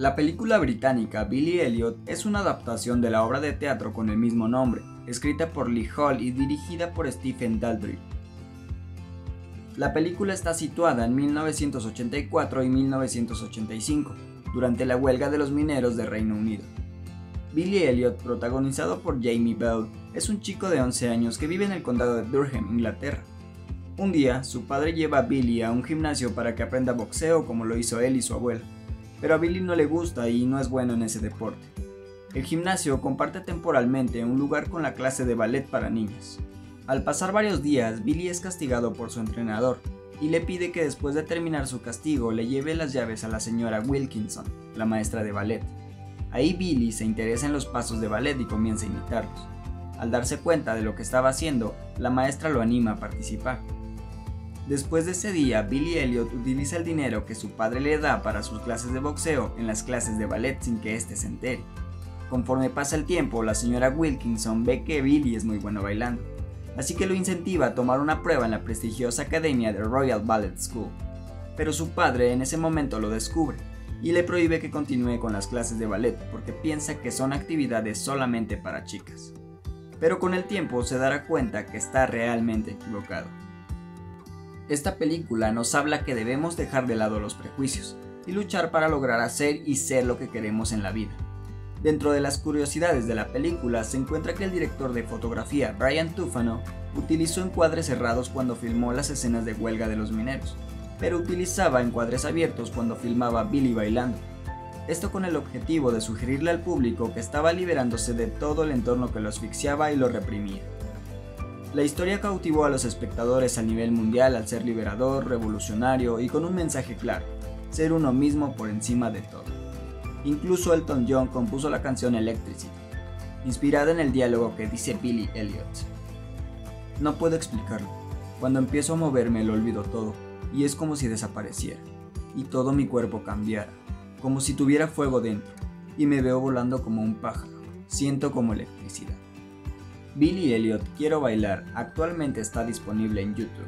La película británica Billy Elliot es una adaptación de la obra de teatro con el mismo nombre, escrita por Lee Hall y dirigida por Stephen Daldry. La película está situada en 1984 y 1985, durante la huelga de los mineros de Reino Unido. Billy Elliot, protagonizado por Jamie Bell, es un chico de 11 años que vive en el condado de Durham, Inglaterra. Un día, su padre lleva a Billy a un gimnasio para que aprenda boxeo como lo hizo él y su abuela, pero a Billy no le gusta y no es bueno en ese deporte. El gimnasio comparte temporalmente un lugar con la clase de ballet para niños. Al pasar varios días, Billy es castigado por su entrenador y le pide que después de terminar su castigo le lleve las llaves a la señora Wilkinson, la maestra de ballet. Ahí Billy se interesa en los pasos de ballet y comienza a imitarlos. Al darse cuenta de lo que estaba haciendo, la maestra lo anima a participar. Después de ese día, Billy Elliot utiliza el dinero que su padre le da para sus clases de boxeo en las clases de ballet sin que éste se entere. Conforme pasa el tiempo, la señora Wilkinson ve que Billy es muy bueno bailando así que lo incentiva a tomar una prueba en la prestigiosa academia de Royal Ballet School. Pero su padre en ese momento lo descubre y le prohíbe que continúe con las clases de ballet porque piensa que son actividades solamente para chicas. Pero con el tiempo se dará cuenta que está realmente equivocado. Esta película nos habla que debemos dejar de lado los prejuicios y luchar para lograr hacer y ser lo que queremos en la vida. Dentro de las curiosidades de la película se encuentra que el director de fotografía Brian Tufano utilizó encuadres cerrados cuando filmó las escenas de huelga de los mineros, pero utilizaba encuadres abiertos cuando filmaba Billy bailando. Esto con el objetivo de sugerirle al público que estaba liberándose de todo el entorno que lo asfixiaba y lo reprimía. La historia cautivó a los espectadores a nivel mundial al ser liberador, revolucionario y con un mensaje claro, ser uno mismo por encima de todo. Incluso Elton John compuso la canción Electricity, inspirada en el diálogo que dice Billy Elliot. No puedo explicarlo. Cuando empiezo a moverme lo olvido todo, y es como si desapareciera, y todo mi cuerpo cambiara, como si tuviera fuego dentro, y me veo volando como un pájaro, siento como electricidad. Billy Elliot Quiero Bailar actualmente está disponible en YouTube.